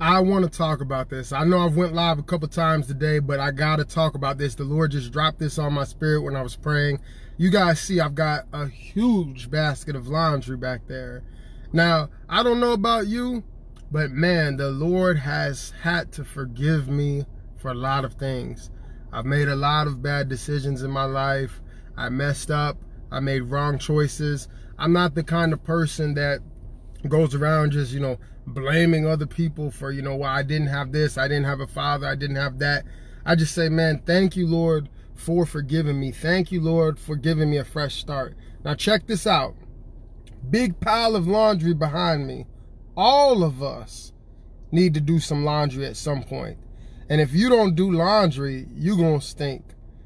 I want to talk about this. I know I've went live a couple times today, but I got to talk about this. The Lord just dropped this on my spirit when I was praying. You guys see I've got a huge basket of laundry back there. Now, I don't know about you, but man, the Lord has had to forgive me for a lot of things. I've made a lot of bad decisions in my life. I messed up. I made wrong choices. I'm not the kind of person that goes around just, you know, blaming other people for, you know, why I didn't have this, I didn't have a father, I didn't have that. I just say, man, thank you, Lord, for forgiving me. Thank you, Lord, for giving me a fresh start. Now, check this out. Big pile of laundry behind me. All of us need to do some laundry at some point. And if you don't do laundry, you're going to stink.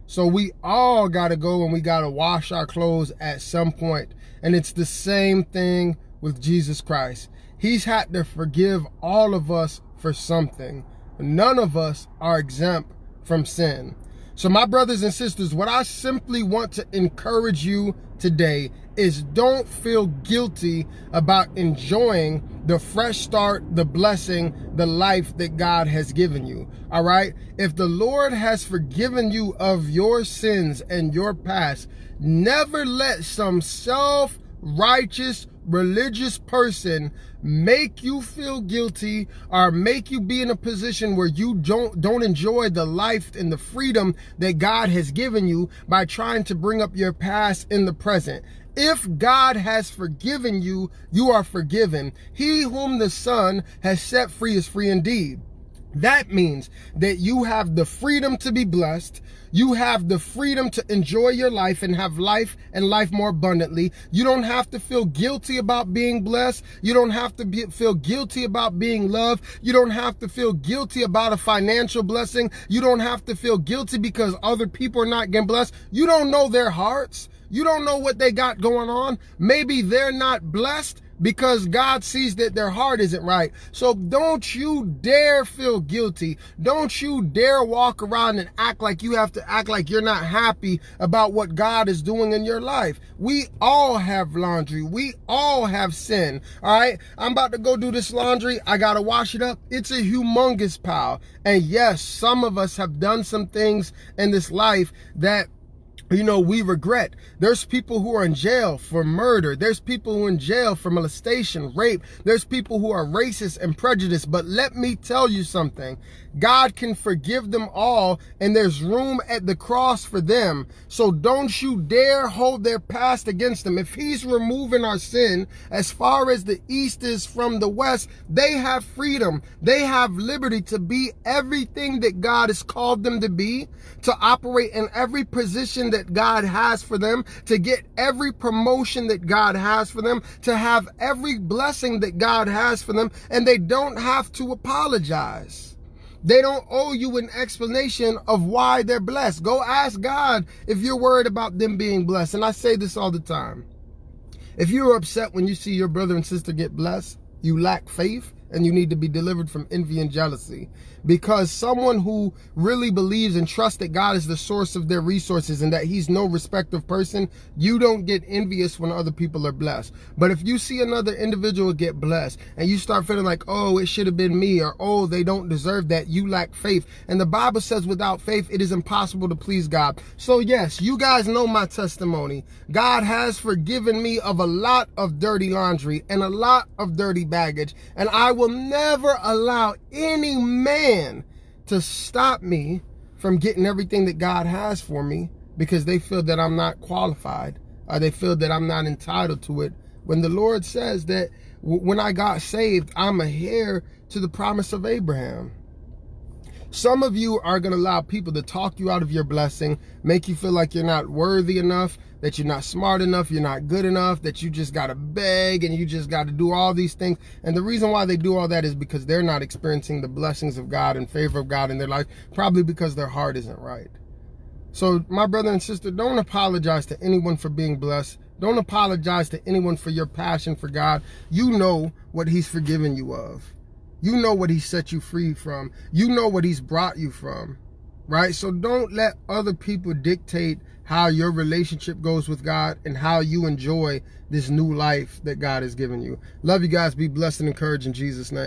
So we all got to go and we got to wash our clothes at some point. And it's the same thing with Jesus Christ. He's had to forgive all of us for something. None of us are exempt from sin. So my brothers and sisters, what I simply want to encourage you today is don't feel guilty about enjoying the fresh start, the blessing, the life that God has given you. All right. If the Lord has forgiven you of your sins and your past, never let some self righteous religious person make you feel guilty or make you be in a position where you don't don't enjoy the life and the freedom that God has given you by trying to bring up your past in the present. If God has forgiven you, you are forgiven. He whom the Son has set free is free indeed. That means that you have the freedom to be blessed. You have the freedom to enjoy your life and have life and life more abundantly. You don't have to feel guilty about being blessed. You don't have to be, feel guilty about being loved. You don't have to feel guilty about a financial blessing. You don't have to feel guilty because other people are not getting blessed. You don't know their hearts. You don't know what they got going on. Maybe they're not blessed because God sees that their heart isn't right. So don't you dare feel guilty. Don't you dare walk around and act like you have to act like you're not happy about what God is doing in your life. We all have laundry. We all have sin. All right. I'm about to go do this laundry. I got to wash it up. It's a humongous pile. And yes, some of us have done some things in this life that you know, we regret. There's people who are in jail for murder. There's people who are in jail for molestation, rape. There's people who are racist and prejudiced. But let me tell you something. God can forgive them all and there's room at the cross for them. So don't you dare hold their past against them. If he's removing our sin as far as the east is from the west, they have freedom. They have liberty to be everything that God has called them to be, to operate in every position that God has for them, to get every promotion that God has for them, to have every blessing that God has for them, and they don't have to apologize. They don't owe you an explanation of why they're blessed. Go ask God if you're worried about them being blessed. And I say this all the time. If you're upset when you see your brother and sister get blessed, you lack faith and you need to be delivered from envy and jealousy. Because someone who really believes and trusts that God is the source of their resources and that he's no respective person, you don't get envious when other people are blessed. But if you see another individual get blessed and you start feeling like, oh, it should have been me or, oh, they don't deserve that, you lack faith. And the Bible says without faith, it is impossible to please God. So yes, you guys know my testimony. God has forgiven me of a lot of dirty laundry and a lot of dirty baggage. And I will will never allow any man to stop me from getting everything that God has for me because they feel that I'm not qualified or they feel that I'm not entitled to it. When the Lord says that when I got saved, I'm a heir to the promise of Abraham. Some of you are going to allow people to talk you out of your blessing, make you feel like you're not worthy enough, that you're not smart enough, you're not good enough, that you just got to beg and you just got to do all these things. And the reason why they do all that is because they're not experiencing the blessings of God and favor of God in their life, probably because their heart isn't right. So, my brother and sister, don't apologize to anyone for being blessed. Don't apologize to anyone for your passion for God. You know what He's forgiven you of. You know what he set you free from. You know what he's brought you from, right? So don't let other people dictate how your relationship goes with God and how you enjoy this new life that God has given you. Love you guys. Be blessed and encouraged in Jesus' name.